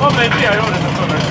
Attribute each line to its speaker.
Speaker 1: 我没必要用这个。